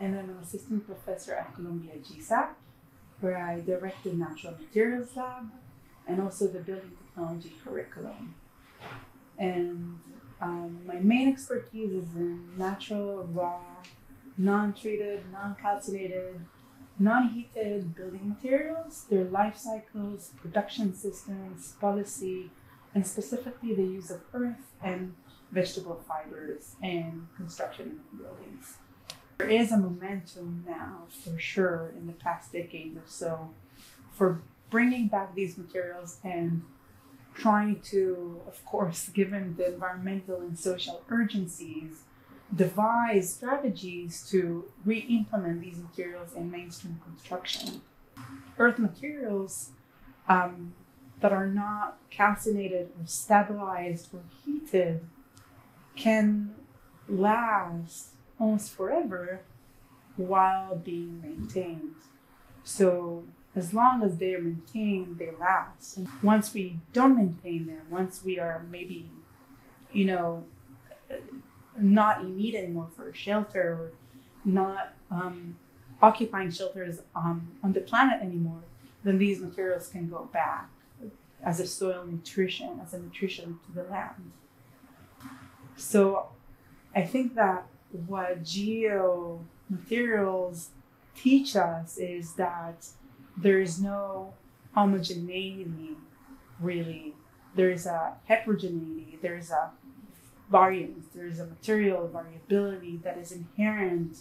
and I'm an assistant professor at Columbia GSAPP, where I direct the Natural Materials Lab and also the Building Technology curriculum. And um, my main expertise is in natural, raw, non treated, non calcinated, non heated building materials, their life cycles, production systems, policy, and specifically the use of earth and vegetable fibers and construction of buildings. There is a momentum now, for sure, in the past decade or so, for bringing back these materials and trying to, of course, given the environmental and social urgencies, devise strategies to re implement these materials in mainstream construction. Earth materials um, that are not calcinated or stabilized or heated can last almost forever while being maintained. So as long as they're maintained, they last. And once we don't maintain them, once we are maybe, you know, not in need anymore for shelter or not um, occupying shelters um, on the planet anymore, then these materials can go back as a soil nutrition, as a nutrition to the land. So I think that what geo materials teach us is that there is no homogeneity really. There's a heterogeneity, there's a variance, there's a material variability that is inherent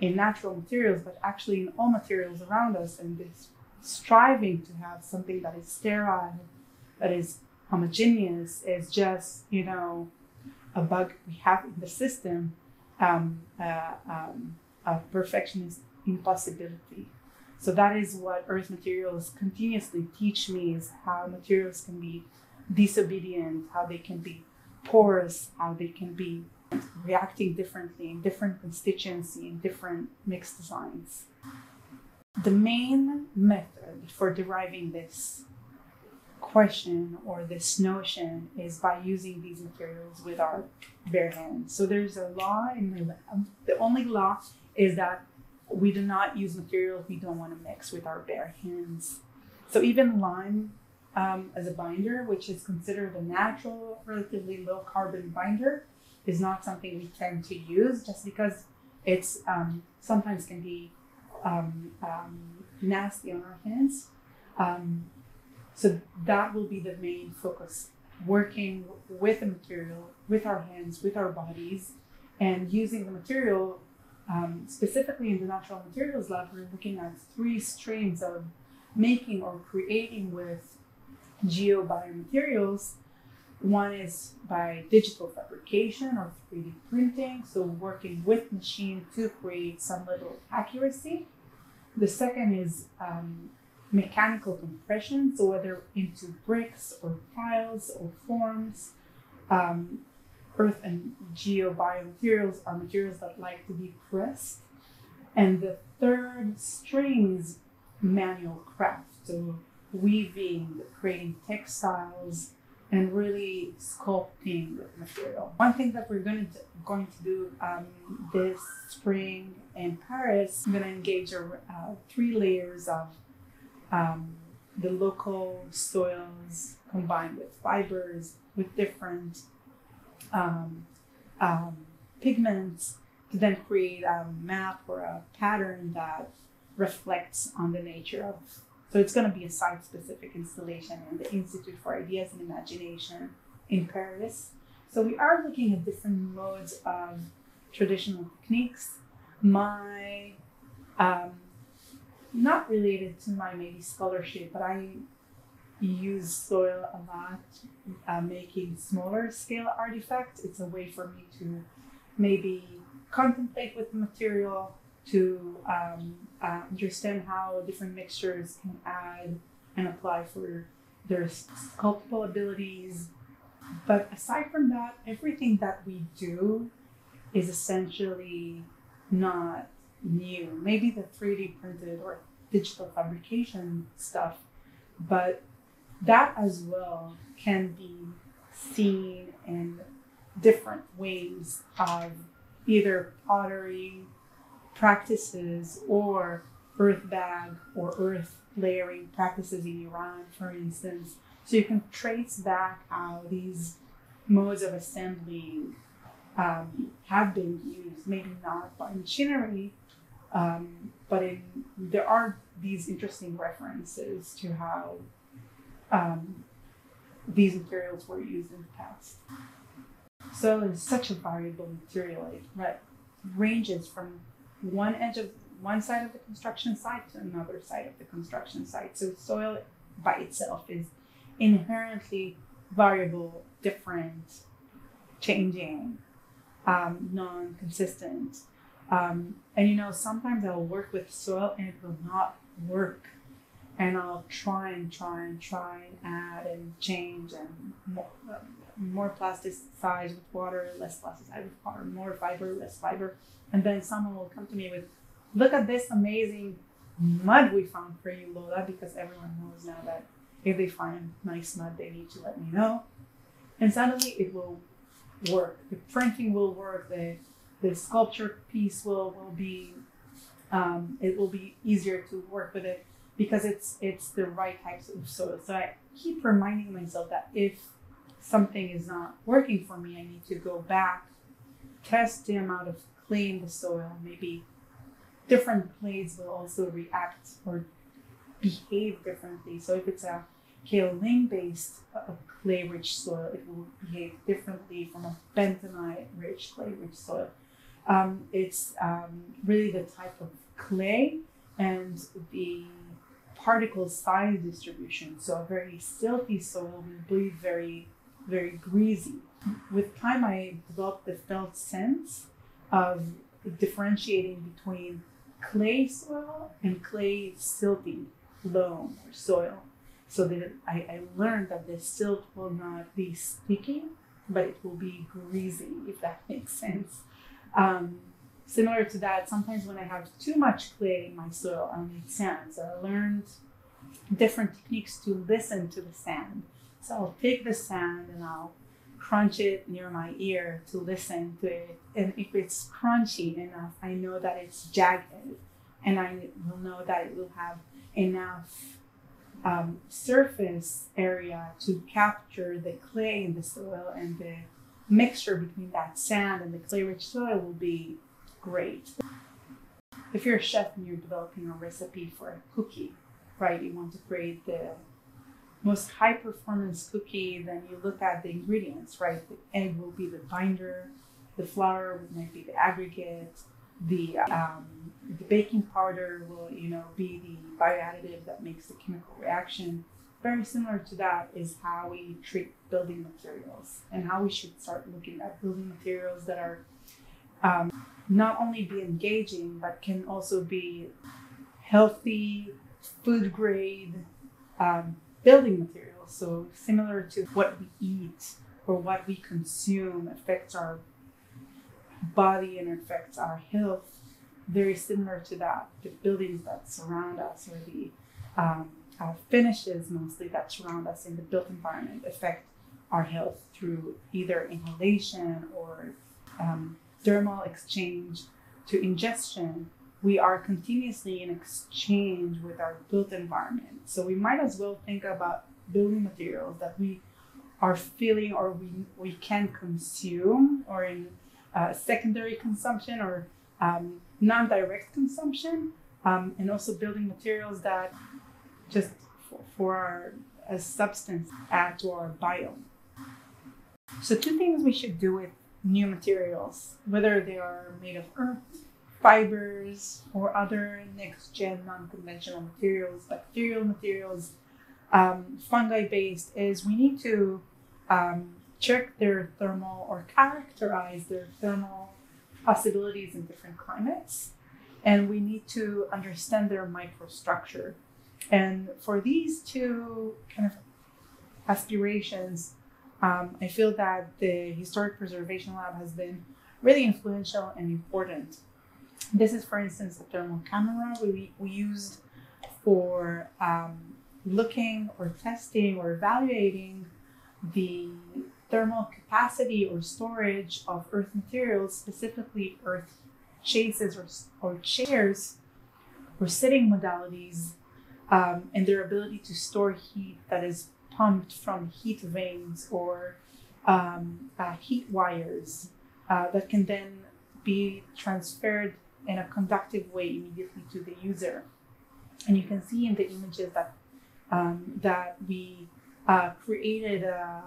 in natural materials, but actually in all materials around us. And this striving to have something that is sterile, that is homogeneous, is just, you know, a bug we have in the system, um, uh, um, perfectionist impossibility. So that is what earth materials continuously teach me is how materials can be disobedient, how they can be porous, how they can be reacting differently in different constituency in different mixed designs. The main method for deriving this question or this notion is by using these materials with our bare hands. So there's a law in the lab. The only law is that we do not use materials we don't want to mix with our bare hands. So even lime um, as a binder, which is considered a natural, relatively low carbon binder, is not something we tend to use just because it's um, sometimes can be um, um nasty on our hands. So that will be the main focus, working with the material, with our hands, with our bodies, and using the material um, specifically in the natural materials lab, we're looking at three streams of making or creating with geobiomaterials. One is by digital fabrication or 3D printing, so working with machine to create some little accuracy. The second is um, mechanical compression, so whether into bricks or tiles or forms, um, earth and geobiomaterials are materials that like to be pressed. And the third string is manual craft, so weaving, creating textiles, and really sculpting material. One thing that we're going to going to do um, this spring in Paris, I'm going to engage uh, three layers of um, the local soils combined with fibers with different um, um, pigments to then create a map or a pattern that reflects on the nature of. So it's going to be a site specific installation in the Institute for Ideas and Imagination in Paris. So we are looking at different modes of traditional techniques. My um, not related to my maybe scholarship, but I use soil a lot, uh, making smaller scale artifacts. It's a way for me to maybe contemplate with the material, to um, uh, understand how different mixtures can add and apply for their sculptable abilities. But aside from that, everything that we do is essentially not new. Maybe the 3D printed or digital fabrication stuff, but that as well can be seen in different ways of either pottery, practices or earth bag or earth layering practices in Iran, for instance. So you can trace back how these modes of assembling um, have been used, maybe not by machinery, um, but in, there are these interesting references to how um, these materials were used in the past. So it's such a variable material. It ranges from one edge of one side of the construction site to another side of the construction site. So soil by itself is inherently variable, different, changing, um, non-consistent. Um, and you know, sometimes I'll work with soil and it will not work. And I'll try and try and try and add and change and more, uh, more plasticize with water, less plasticize with water, more fiber, less fiber. And then someone will come to me with, look at this amazing mud we found for you, Lola, because everyone knows now that if they find nice mud, they need to let me know. And suddenly it will work. The printing will work. The the sculpture piece will will be um, it will be easier to work with it because it's it's the right types of soil. So I keep reminding myself that if something is not working for me, I need to go back, test the amount of clay in the soil. Maybe different clays will also react or behave differently. So if it's a kaolin based uh, clay rich soil, it will behave differently from a bentonite rich clay rich soil. Um, it's um, really the type of clay and the particle size distribution. So a very silty soil will be very, very greasy. With time, I developed the felt sense of differentiating between clay soil and clay silty loam or soil. So that I, I learned that the silt will not be sticky, but it will be greasy, if that makes sense. Um, similar to that, sometimes when I have too much clay in my soil, I'll need sand. So I learned different techniques to listen to the sand. So I'll take the sand and I'll crunch it near my ear to listen to it. And if it's crunchy enough, I know that it's jagged and I will know that it will have enough um, surface area to capture the clay in the soil and the mixture between that sand and the clay rich soil will be great. If you're a chef and you're developing a recipe for a cookie, right, you want to create the most high performance cookie, then you look at the ingredients, right? The egg will be the binder, the flour might be the aggregate, the um, the baking powder will you know be the bioadditive that makes the chemical reaction very similar to that is how we treat building materials and how we should start looking at building materials that are um, not only be engaging but can also be healthy food grade um, building materials. So similar to what we eat or what we consume affects our body and affects our health very similar to that the buildings that surround us or the um, finishes mostly that surround us in the built environment affect our health through either inhalation or um, dermal exchange to ingestion. We are continuously in exchange with our built environment. So we might as well think about building materials that we are feeling or we, we can consume or in uh, secondary consumption or um, non-direct consumption um, and also building materials that just for, a substance add to our biome so two things we should do with new materials whether they are made of earth fibers or other next gen non-conventional materials bacterial materials um, fungi based is we need to um, check their thermal or characterize their thermal possibilities in different climates. And we need to understand their microstructure. And for these two kind of aspirations, um, I feel that the Historic Preservation Lab has been really influential and important. This is, for instance, a thermal camera we, we used for um, looking or testing or evaluating the thermal capacity or storage of earth materials, specifically earth chases or, or chairs or sitting modalities um, and their ability to store heat that is pumped from heat vanes or um, uh, heat wires uh, that can then be transferred in a conductive way immediately to the user. And you can see in the images that um, that we uh, created a,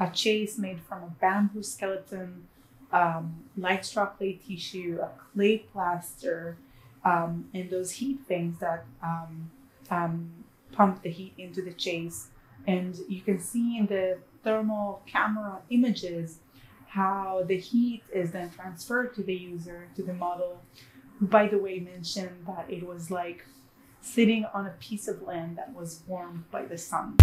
a chase made from a bamboo skeleton, um, light straw clay tissue, a clay plaster, um, and those heat things that um, um, pump the heat into the chase. And you can see in the thermal camera images how the heat is then transferred to the user, to the model, who, by the way, mentioned that it was like sitting on a piece of land that was warmed by the sun.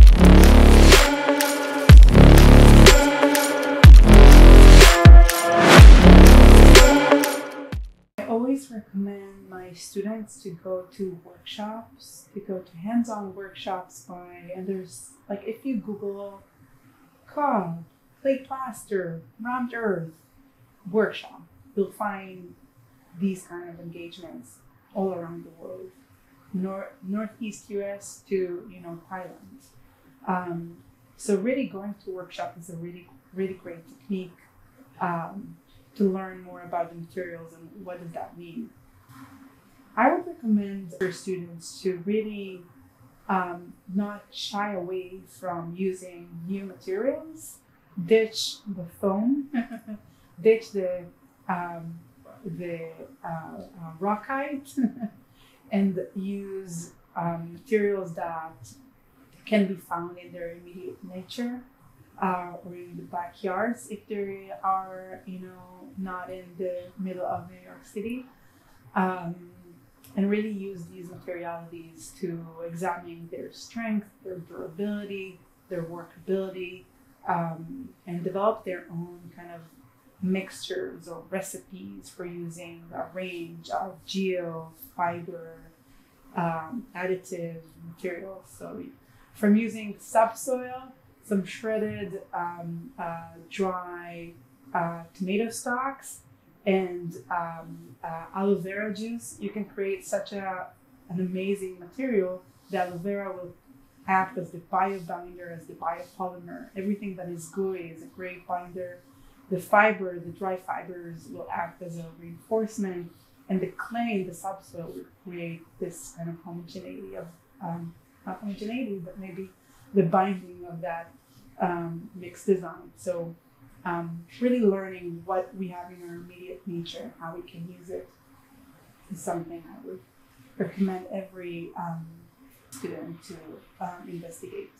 Always recommend my students to go to workshops, to go to hands-on workshops by, and there's like if you Google COB, clay plaster, rammed earth, workshop, you'll find these kind of engagements all around the world, Nor- northeast US to you know Thailand. Um, so really going to workshop is a really really great technique. Um, to learn more about the materials and what does that mean. I would recommend for students to really um, not shy away from using new materials, ditch the foam, ditch the um, the uh, uh, rockite, and use um, materials that can be found in their immediate nature uh, or in the backyards if they are, you know, not in the middle of New York City. Um, and really use these materialities to examine their strength, their durability, their workability, um, and develop their own kind of mixtures or recipes for using a range of geo, fiber, um, additive materials. So, from using subsoil, some shredded um, uh, dry uh, tomato stalks, and um, uh, aloe vera juice, you can create such a, an amazing material. The aloe vera will act as the biobinder, as the biopolymer. Everything that is gooey is a great binder. The fiber, the dry fibers, will act as a reinforcement, and the clay, the subsoil, will create this kind of homogeneity of um, not homogeneity, but maybe the binding of that um, mixed design. So um, really learning what we have in our immediate nature how we can use it is something I would recommend every um, student to um, investigate.